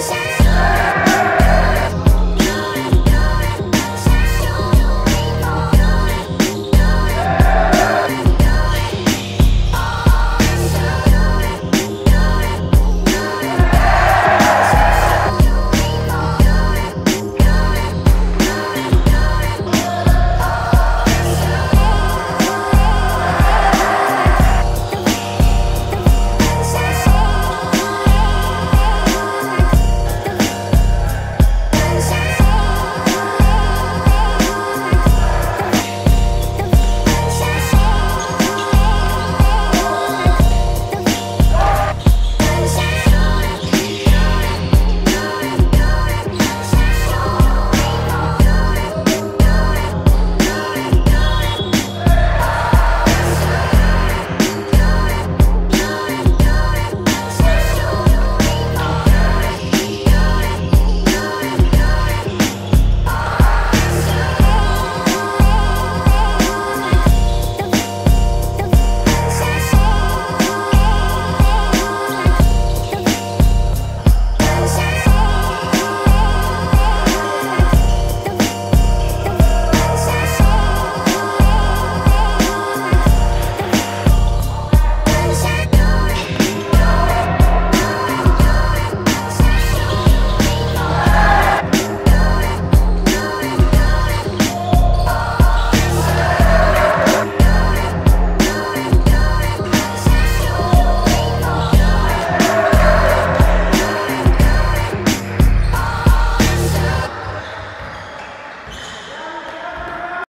下。